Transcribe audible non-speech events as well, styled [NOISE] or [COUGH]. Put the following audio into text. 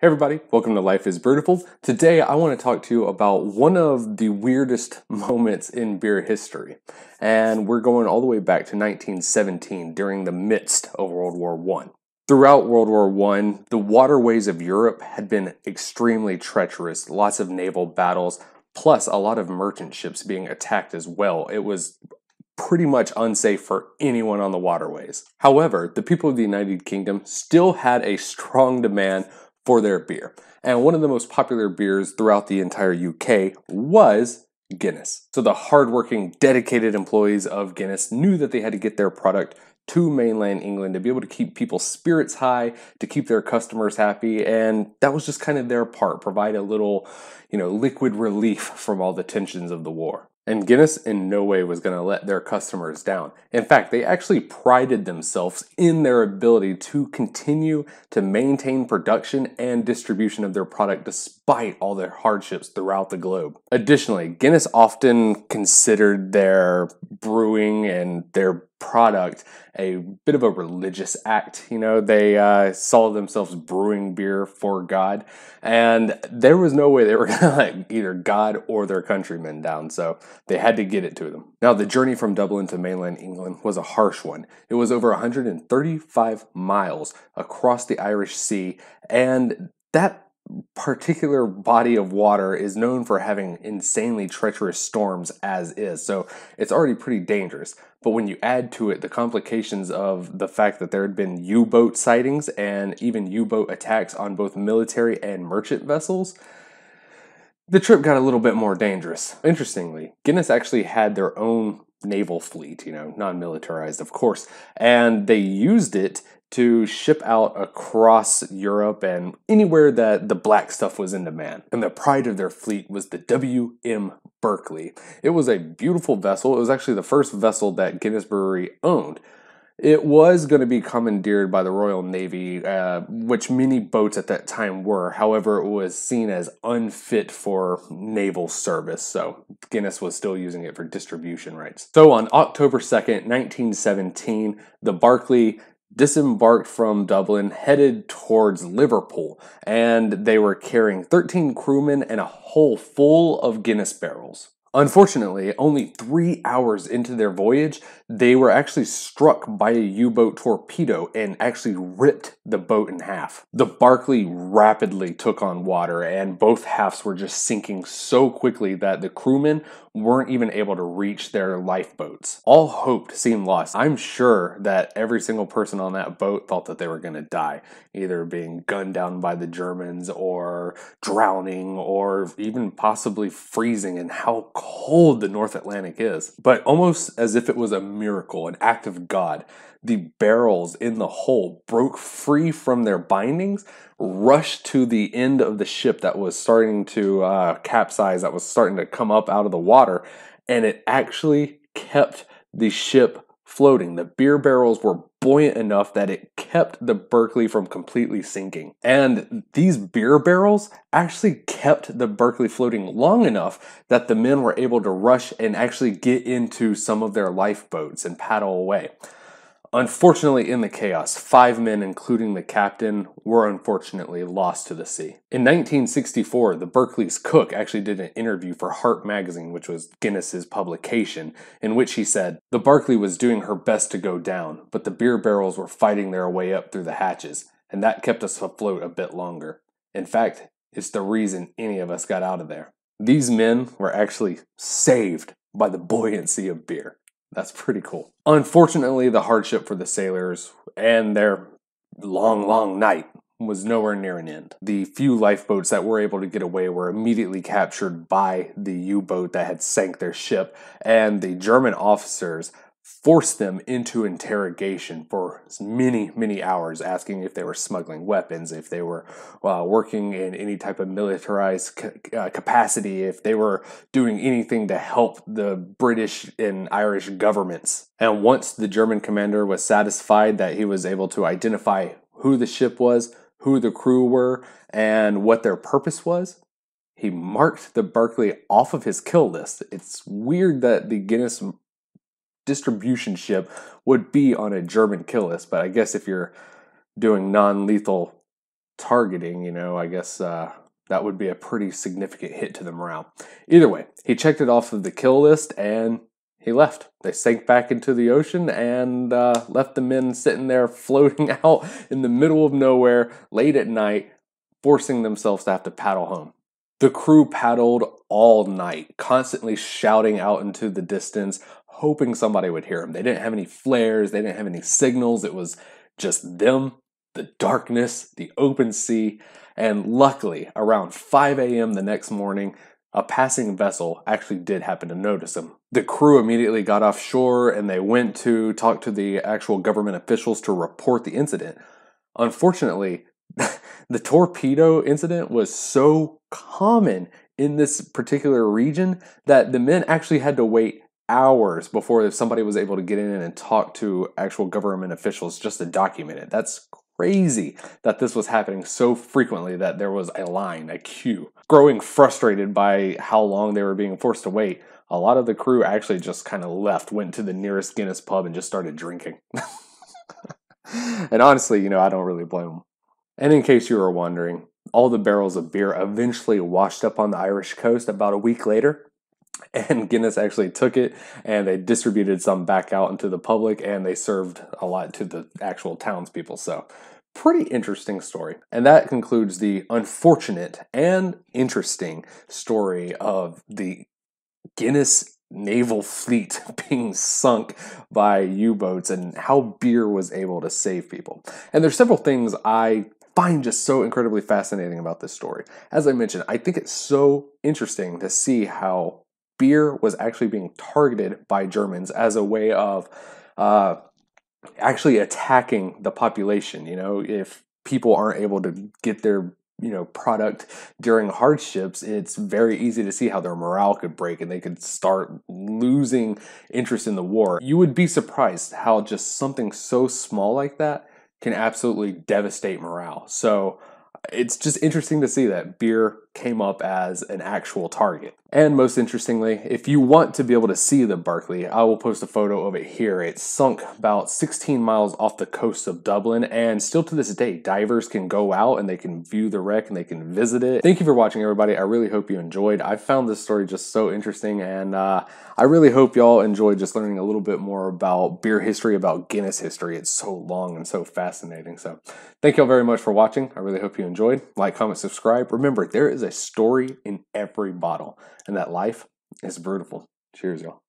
Hey everybody, welcome to Life is Brewtiful. Today I want to talk to you about one of the weirdest [LAUGHS] moments in beer history. And we're going all the way back to 1917 during the midst of World War I. Throughout World War I, the waterways of Europe had been extremely treacherous, lots of naval battles, plus a lot of merchant ships being attacked as well. It was pretty much unsafe for anyone on the waterways. However, the people of the United Kingdom still had a strong demand for their beer. And one of the most popular beers throughout the entire UK was Guinness. So the hardworking, dedicated employees of Guinness knew that they had to get their product to mainland England to be able to keep people's spirits high, to keep their customers happy, and that was just kind of their part, provide a little, you know, liquid relief [LAUGHS] from all the tensions of the war. And Guinness in no way was going to let their customers down. In fact, they actually prided themselves in their ability to continue to maintain production and distribution of their product despite all their hardships throughout the globe. Additionally, Guinness often considered their brewing and their product a bit of a religious act. You know, they uh, saw themselves brewing beer for God, and there was no way they were [LAUGHS] going to let either God or their countrymen down, so they had to get it to them. Now, the journey from Dublin to mainland England was a harsh one. It was over 135 miles across the Irish Sea, and that particular body of water is known for having insanely treacherous storms as is. So it's already pretty dangerous. But when you add to it the complications of the fact that there had been U boat sightings and even U boat attacks on both military and merchant vessels, the trip got a little bit more dangerous. Interestingly, Guinness actually had their own naval fleet, you know, non militarized, of course, and they used it to ship out across Europe and anywhere that the black stuff was in demand. And the pride of their fleet was the W.M. Barkley. It was a beautiful vessel. It was actually the first vessel that Guinness Brewery owned. It was going to be commandeered by the Royal Navy, uh, which many boats at that time were. However, it was seen as unfit for naval service, so Guinness was still using it for distribution rights. So on October 2nd, 1917, the Barkley disembarked from Dublin, headed towards Liverpool, and they were carrying 13 crewmen and a hull full of Guinness barrels. Unfortunately, only three hours into their voyage, they were actually struck by a U boat torpedo and actually ripped the boat in half. The Barkley rapidly took on water, and both halves were just sinking so quickly that the crewmen weren't even able to reach their lifeboats. All hope seemed lost. I'm sure that every single person on that boat thought that they were going to die, either being gunned down by the Germans or drowning or even possibly freezing and how cold the North Atlantic is. But almost as if it was a miracle, an act of God, the barrels in the hull broke free from their bindings, rushed to the end of the ship that was starting to uh, capsize, that was starting to come up out of the water, and it actually kept the ship floating. The beer barrels were buoyant enough that it kept the Barkley from completely sinking. And these beer barrels actually kept the Barkley floating long enough that the men were able to rush and actually get into some of their lifeboats and paddle away. Unfortunately, in the chaos, five men, including the captain, were unfortunately lost to the sea. In 1964, the Barkley's cook actually did an interview for Harp magazine, which was Guinness's publication, in which he said, The Barkley was doing her best to go down, but the beer barrels were fighting their way up through the hatches, and that kept us afloat a bit longer. In fact, it's the reason any of us got out of there. These men were actually saved by the buoyancy of beer. That's pretty cool. Unfortunately, the hardship for the sailors and their long, long night was nowhere near an end. The few lifeboats that were able to get away were immediately captured by the U boat that had sank their ship, and the German officers forced them into interrogation for many, many hours, asking if they were smuggling weapons, if they were uh, working in any type of militarized ca- uh, capacity, if they were doing anything to help the British and Irish governments. And once the German commander was satisfied that he was able to identify who the ship was, who the crew were, and what their purpose was, he marked the Barkley off of his kill list. It's weird that the Guinness distribution ship would be on a German kill list. But I guess if you're doing non lethal targeting, you know, I guess uh, that would be a pretty significant hit to the morale. Either way, he checked it off of the kill list and he left. They sank back into the ocean and uh, left the men sitting there [LAUGHS] floating out in the middle of nowhere late at night, forcing themselves to have to paddle home. The crew paddled all night, constantly shouting out into the distance, hoping somebody would hear them. They didn't have any flares, they didn't have any signals. It was just them, the darkness, the open sea. And luckily, around 5 a.m. the next morning, a passing vessel actually did happen to notice them. The crew immediately got offshore and they went to talk to the actual government officials to report the incident. Unfortunately, [LAUGHS] the torpedo incident was so common in this particular region that the men actually had to wait hours before if somebody was able to get in and talk to actual government officials just to document it. That's crazy that this was happening so frequently that there was a line, a queue. Growing frustrated by how long they were being forced to wait, a lot of the crew actually just kind of left, went to the nearest Guinness pub, and just started drinking. [LAUGHS] and honestly, you know, I don't really blame them. And in case you were wondering, all the barrels of beer eventually washed up on the Irish coast about a week later. [LAUGHS] And Guinness actually took it and they distributed some back out into the public and they served a lot to the actual townspeople. So, pretty interesting story. And that concludes the unfortunate and interesting story of the Guinness naval fleet [LAUGHS] being sunk by U boats and how beer was able to save people. And there's several things I find just so incredibly fascinating about this story. As I mentioned, I think it's so interesting to see how beer was actually being targeted by Germans as a way of uh, actually attacking the population. You know, if people aren't able to get their you know product during hardships it's very easy to see how their morale could break and they could start losing interest in the war you would be surprised how just something so small like that can absolutely devastate morale. So it's just interesting to see that beer came up as an actual target. And most interestingly, if you want to be able to see the Barkley, I will post a photo of it here. It's sunk about 16 miles off the coast of Dublin, and still to this day, divers can go out and they can view the wreck and they can visit it. Thank you for watching, everybody. I really hope you enjoyed. I found this story just so interesting, and uh, I really hope y'all enjoyed just learning a little bit more about beer history, about Guinness history. It's so long and so fascinating. So, thank y'all very much for watching. I really hope you enjoyed. Like, comment, subscribe. Remember, there is a story in every bottle, and that life is brewtiful. Cheers, y'all.